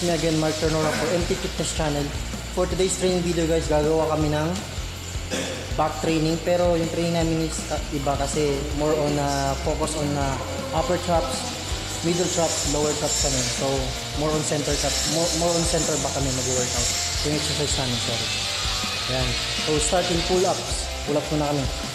It's me again, Mark Ternora for MT Fitness Channel. For today's training video guys, gagawa kami ng back training. Pero yung training namin is uh, iba kasi more on uh, focus on uh, upper traps, middle traps, lower traps kami. So, more on center traps, more, more on center back kami mag-workout. Yung exercise namin, sorry. Ayan. So, starting pull-ups. Pull-ups muna kami.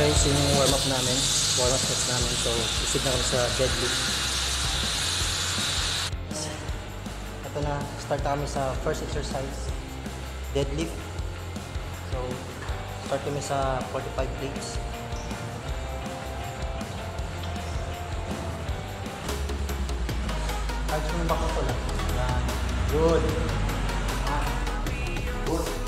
Guys yung warm up namin. Warm up sets namin. So isip na kami sa deadlift. Ito na. Start na kami sa first exercise. Deadlift. So start kami sa 45 plates. Cards mo mo to lang. Yan. Good. Ah. Good. Good.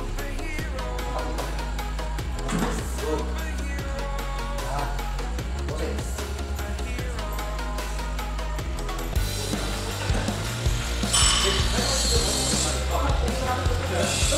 네.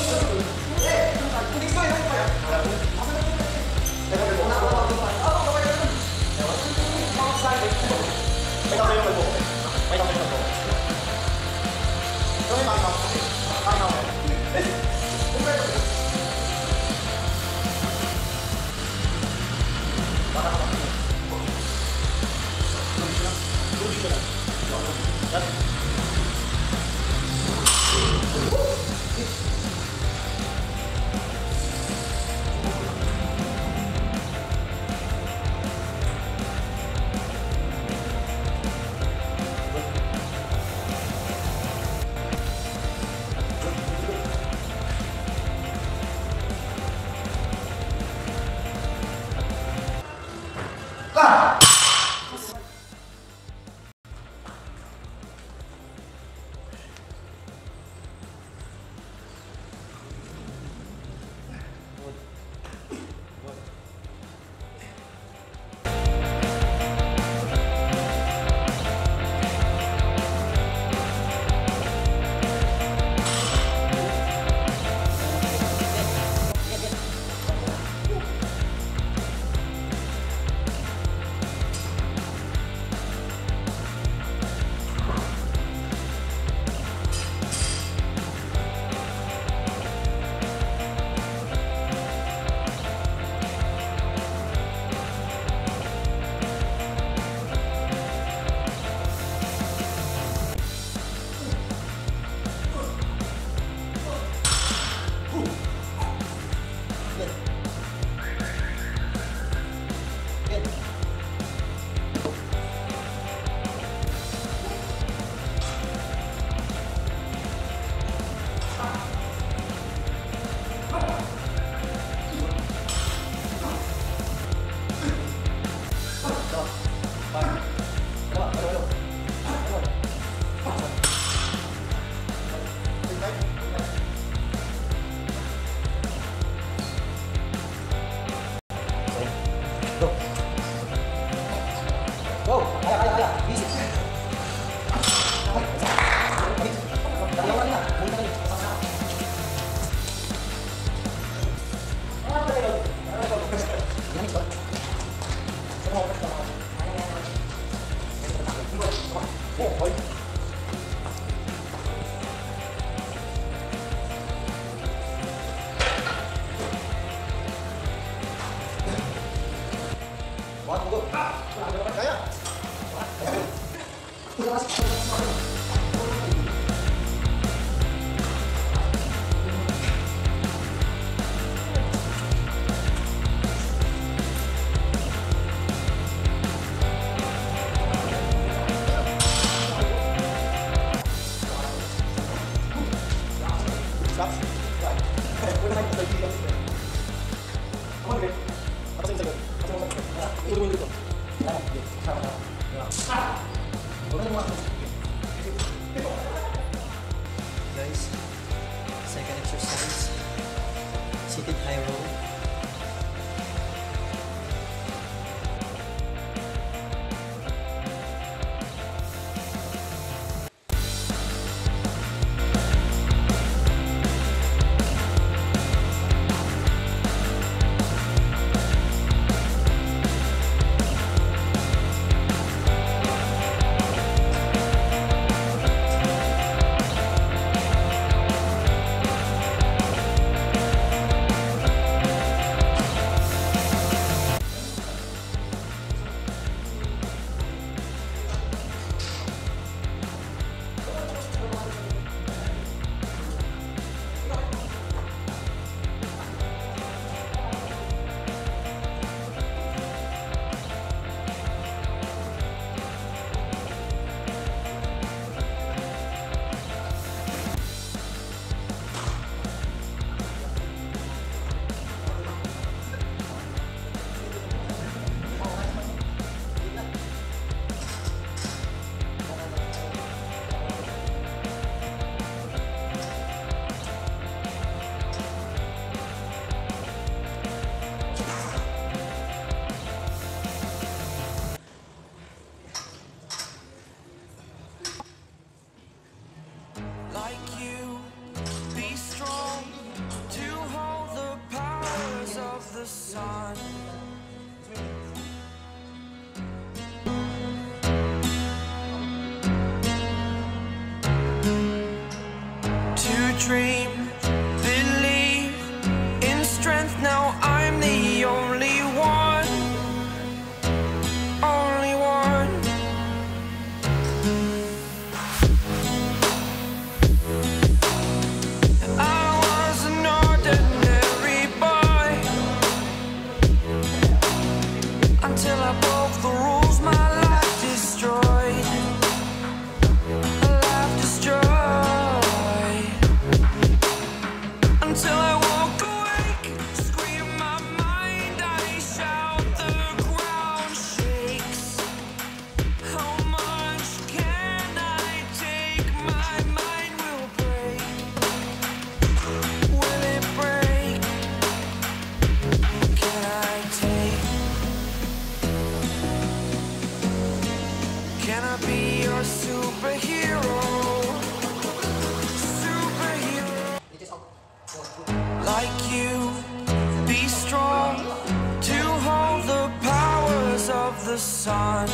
the sun.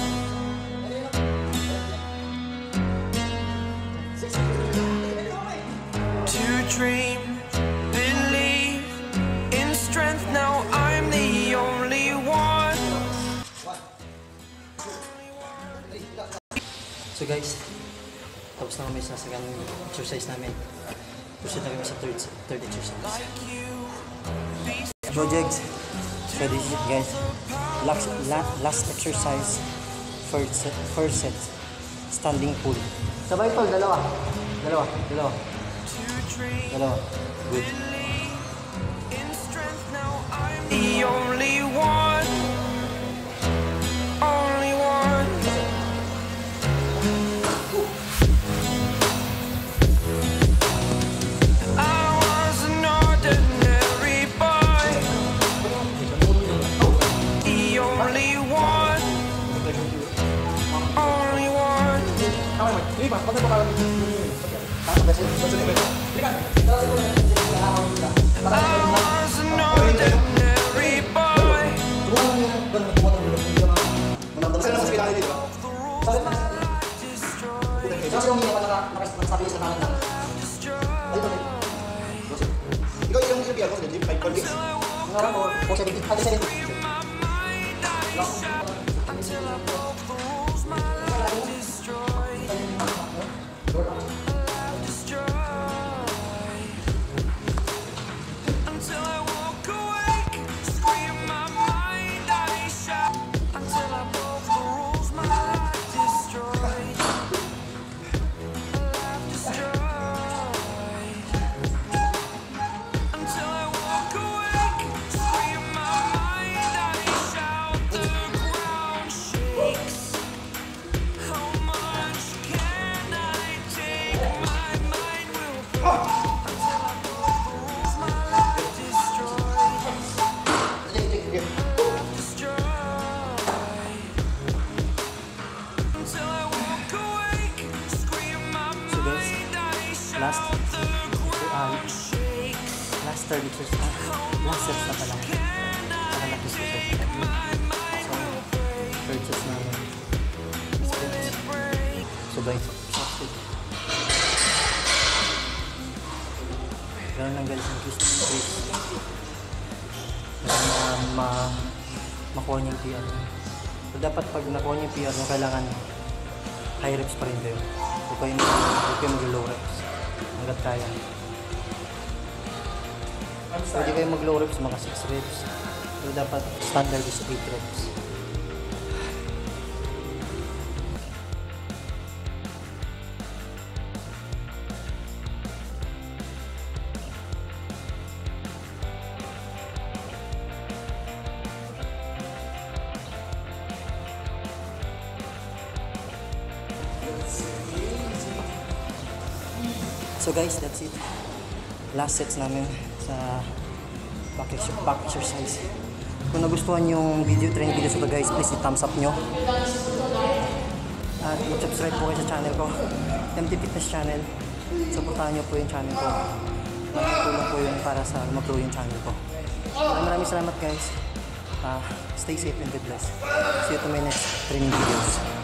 To dream, believe in strength. Now I'm the only one. So guys, tapos na kami sa second exercise namin Proceed na kami sa third, third exercise Projects, so this is it guys? last, last exercise first set, first set standing pull sabay tol dalawa. Dalawa. Dalawa. Dalawa. Good. last ay last 30 years na last years na pala. Nakalaki ko sa so third years na so guys sausage ganun lang guys ang twist ng twist na ma makuha niyo yung PR so dapat pag nakuha niyo yung PR kailangan high reps pa rin kayo. Huwag kayo mag-low reps. Hanggat kaya. Pwede kayo mag-low reps, mga 6 reps. Pero dapat standard is 8 reps. So guys, that's it. Last sets namin sa back, exer- back exercise. Kung nagustuhan yung video, training videos ito guys, please i-thumbs up nyo. At mag-subscribe po kayo sa channel ko, MT Fitness Channel. Supportahan nyo po yung channel ko. Malaking tulong po yun para sa mag-grow yung channel ko. Maraming maraming salamat guys. Ah, stay safe and God bless. See you to my next training videos.